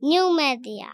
New Media.